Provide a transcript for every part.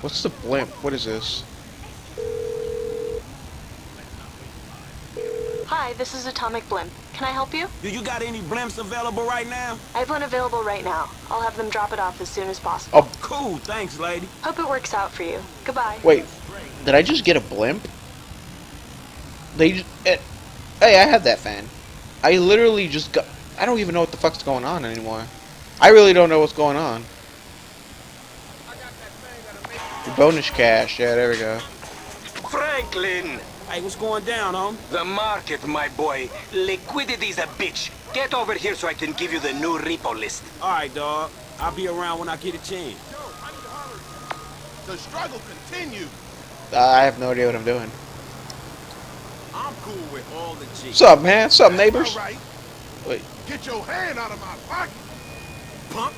What's the blimp? What is this? Hi, this is Atomic Blimp. Can I help you? Do you got any blimps available right now? I have one available right now. I'll have them drop it off as soon as possible. Oh, Cool, thanks, lady. Hope it works out for you. Goodbye. wait. Did I just get a blimp? They just, it, eh, Hey, I had that fan. I literally just got... I don't even know what the fuck's going on anymore. I really don't know what's going on. Bonus cash. Yeah, there we go. Franklin! Hey, what's going down, home? The market, my boy. Liquidity's a bitch. Get over here so I can give you the new repo list. All right, dog. I'll be around when I get a chance. The struggle continues. Uh, I have no idea what I'm doing. I'm cool with all the G. What's up, man? What's up, neighbors? All right. Wait. Get your hand out of my pocket. Punk.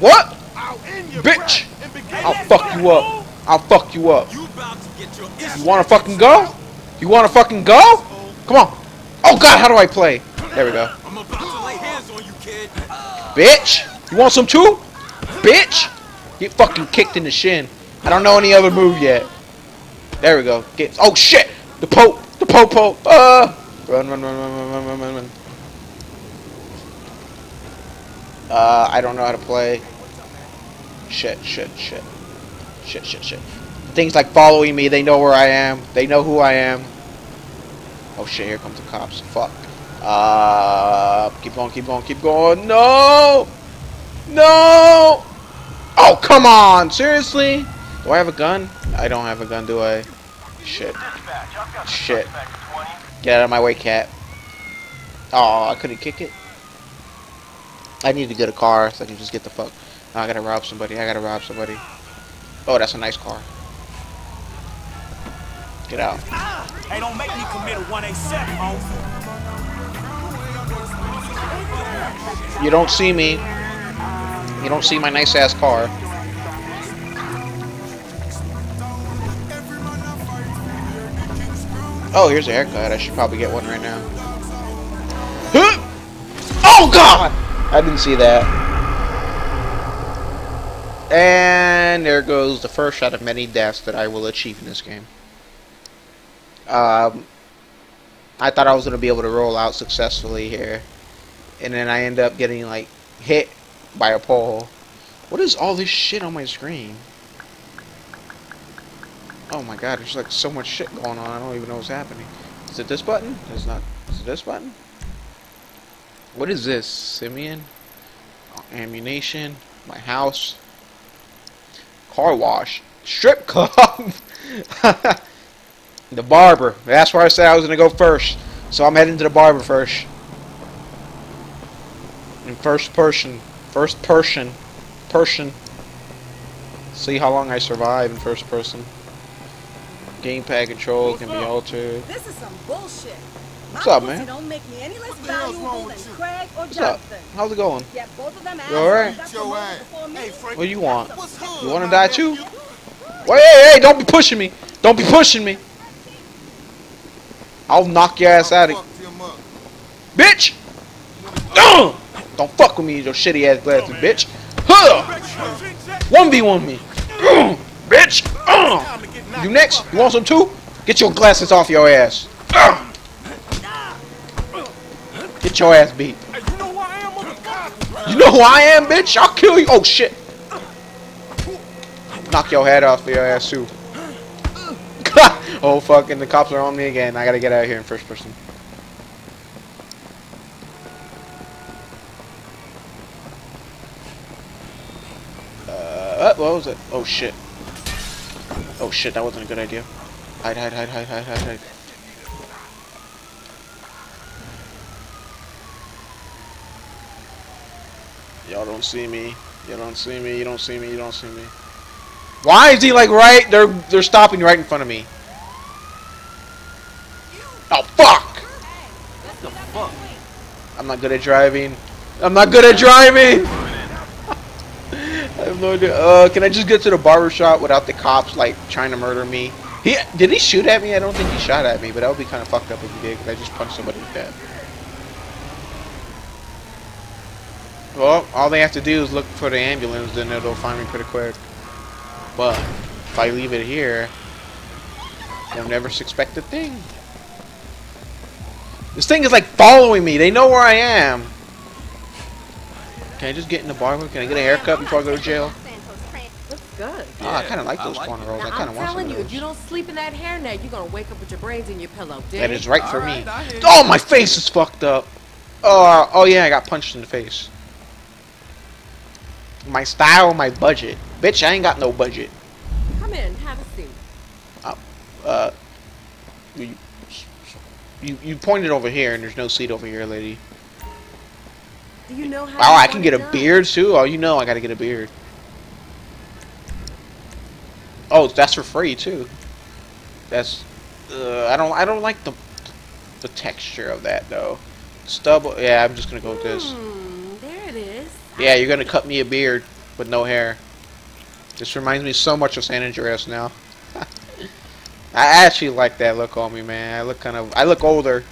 What? I'll end your Bitch. breath and begin I'll fuck you up. I'll fuck you up. You about to get your You wanna fucking go? You wanna fucking go? Come on. Oh god, how do I play? There we go. I'm about to lay hands on you, kid. Bitch! You want some too? Bitch! Get fucking kicked in the shin. I don't know any other move yet. There we go. Get oh shit! The pope! The popo! Uh run run run run run run run run run. Uh I don't know how to play. Shit, shit, shit. Shit, shit, shit. Things like following me, they know where I am. They know who I am. Oh shit, here comes the cops. Fuck. Uh, keep going, keep going, keep going. No! No! Oh, come on! Seriously? Do I have a gun? I don't have a gun, do I? Shit. Shit. Get out of my way, cat. Oh, I couldn't kick it. I need to get a car so I can just get the fuck. I gotta rob somebody. I gotta rob somebody. Oh, that's a nice car. Get out. Hey, don't make me commit a 187, home. You don't see me. You don't see my nice ass car. Oh, here's a haircut. I should probably get one right now. Oh god! I didn't see that. And there goes the first shot of many deaths that I will achieve in this game. Um, I thought I was going to be able to roll out successfully here. And then I end up getting, like, hit by a pole. What is all this shit on my screen? Oh my god, there's like so much shit going on, I don't even know what's happening. Is it this button? It's not. Is it this button? What is this? Simeon? Uh, ammunition? My house? Car wash? Strip club? the barber. That's where I said I was gonna go first. So I'm heading to the barber first. In first person. First person. Person. See how long I survive in first person. Gamepad control can be altered. This is some bullshit. My What's up, man? don't make me any less valuable than? Craig or What's up? How's it going? Yet both of them You alright? assholes got Your promoted ass. before me. Hey, Frank. What do you want? You wanna die too? Wait, hey, hey, don't be pushing me. Don't be pushing me. I'll knock your ass out of Fucked him up. Bitch! Ugh! Don't fuck with me, your shitty ass glasses, bitch. Huh! 1v1 me. Ugh! Bitch! Ugh! You next? You want some too? Get your glasses off your ass. Get your ass beat. You know who I am, bitch? I'll kill you. Oh shit. Knock your head off your ass too. oh fucking the cops are on me again. I gotta get out of here in first person. Uh, what was it? Oh shit. Oh shit, that wasn't a good idea. Hide, hide, hide, hide, hide, hide, hide. Don't see me. You don't see me. You don't see me. You don't see me. Why is he like right? They're they're stopping right in front of me. Oh fuck! The? I'm not good at driving. I'm not good at driving. I have no idea. Uh, can I just get to the barber shop without the cops like trying to murder me? He did he shoot at me? I don't think he shot at me, but that would be kind of fucked up if he did. Cause I just punched somebody to death. Well, all they have to do is look for the ambulance, then it'll find me pretty quick. But If I leave it here, they'll never suspect a thing. This thing is like following me. They know where I am. Can I just get in the barber? Can I get a haircut before I go to jail? Looks good. oh, I kind of like I those like corner it. rolls. I Now, kind I'm of want some telling of you, those. if you don't sleep in that hairnet, you're gonna wake up with your brains in your pillow. Dig That it? is right for me. Alright, I hear oh, you. Oh, my face is fucked up. Oh, oh yeah, I got punched in the face. My style, my budget. Bitch, I ain't got no budget. Come in, have a seat. Uh, you, you, you pointed over here, and there's no seat over here, lady. Do you know how? Oh, I can get a done? beard too. Oh, you know I gotta get a beard. Oh, that's for free too. That's. Uh, I don't. I don't like the the texture of that though. Stubble. Yeah, I'm just gonna go with this. Hmm, there it is. Yeah, you're gonna cut me a beard with no hair. This reminds me so much of San Andreas now. I actually like that look on me, man. I look kind of. I look older,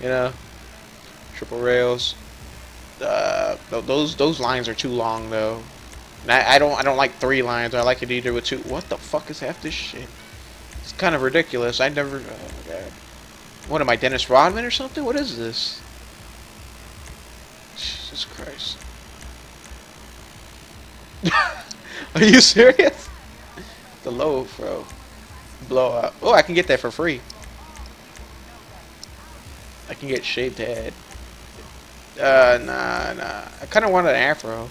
you know. Triple rails. Uh, those those lines are too long though. I, I don't I don't like three lines. I like it either with two. What the fuck is half this shit? It's kind of ridiculous. I never. Oh my god. What am I, Dennis Rodman or something? What is this? Jesus Christ. Are you serious? The low, bro. Blow up. Oh, I can get that for free. I can get shaved head. Uh, nah, nah. I kind of wanted an afro.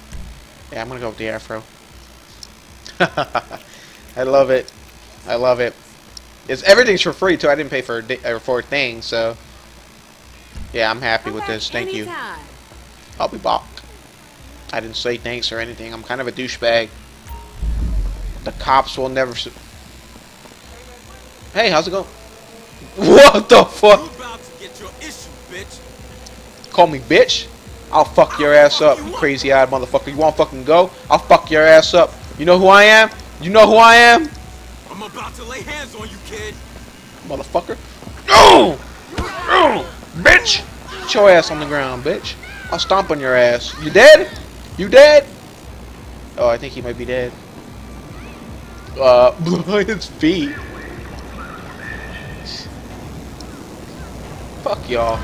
Yeah, I'm gonna go with the afro. I love it. I love it. It's everything's for free too. I didn't pay for a, di- for a thing, so yeah, I'm happy Come with this. Thank you. I'll be back. I didn't say thanks or anything. I'm kind of a douchebag. The cops will never. Su- hey, how's it going? What the fuck? You about to get your issue, bitch. Call me bitch? I'll fuck your ass up, you crazy eyed motherfucker. You wanna fucking go? I'll fuck your ass up. You know who I am? You know who I am? I'm about to lay hands on you, kid. Motherfucker. No! No! Bitch! Get your ass on the ground, bitch. I'll stomp on your ass. You dead? You dead? Oh, I think he might be dead. Uh, blow his feet. Fuck y'all.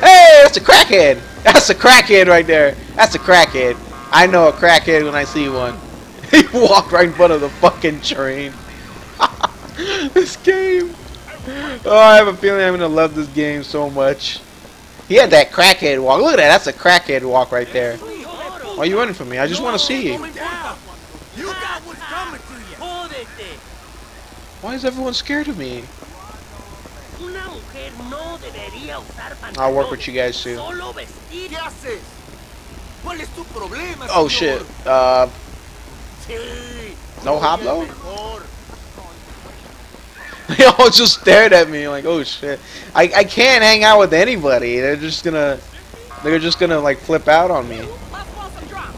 Hey, that's a crackhead. That's a crackhead right there. That's a crackhead. I know a crackhead when I see one. He walked right in front of the fucking train. this game. Oh, I have a feeling I'm gonna love this game so much. He had that crackhead walk. Look at that. That's a crackhead walk right there. Why are you running from me? I just want to see you. You got what's coming to you. Jódete. Why is everyone scared of me? Una mujer no debería usar pantalones. I'll work with you guys soon. Solo vestir. ¿Qué haces? ¿Cuál es tu problema, Oh shit. Uh, no hablo? Mejor. They all just stared at me like, oh shit. I, I can't hang out with anybody. They're just gonna, they're just gonna like flip out on me. Let's want some drop.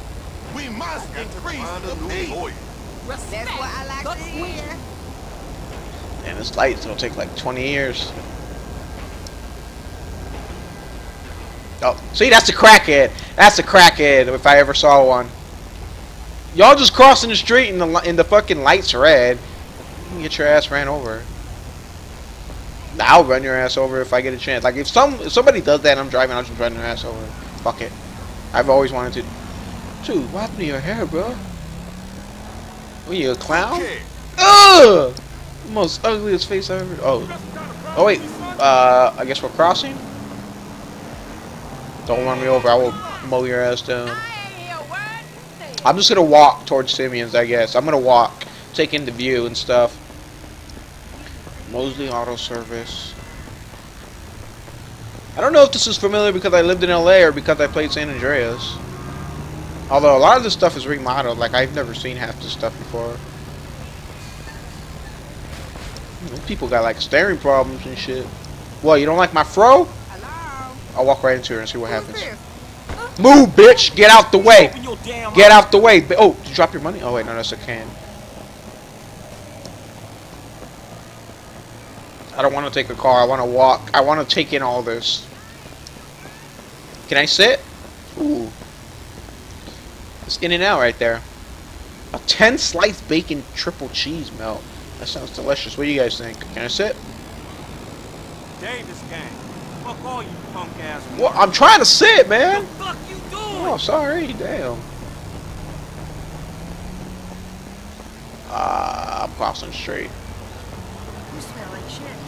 We must increase the peace. That's what I like to hear. And this lights, it'll take like 20 years. Oh, see, that's a crackhead. That's a crackhead if I ever saw one. Y'all just crossing the street and the and the fucking lights red. You can get your ass ran over. I'll run your ass over if I get a chance. Like if some if somebody does that and I'm driving, I'll just run their ass over. Fuck it. I've always wanted to. Dude, what happened to your hair, bro? What you a clown? Okay. Ugh! Most ugliest face I've ever. Oh. Oh wait. Uh, I guess we're crossing. Don't run me over. I will mow your ass down. I'm just gonna walk towards Simeon's. I guess I'm gonna walk, take in the view and stuff. Mosley Auto Service. I don't know if this is familiar because I lived in LA or because I played San Andreas. Although a lot of this stuff is remodeled, like I've never seen half this stuff before. People got like staring problems and shit. What, you don't like my fro? Hello? I'll walk right into her and see what Who's happens. this? Move, bitch! Get out the way! Open your damn Get out the way! Oh, did you drop your money? Oh wait, no, that's a can. I don't want to take a car. I want to walk. I want to take in all this. Can I sit? Ooh. It's in and out right there. A 10 slice bacon triple cheese melt. That sounds delicious. What do you guys think? Can I sit? Davis gang. Fuck all you punk ass. What? I'm trying to sit, man. What man. the fuck you doing? Oh, sorry. Damn. Uh, I'm crossing the street. You smell like shit.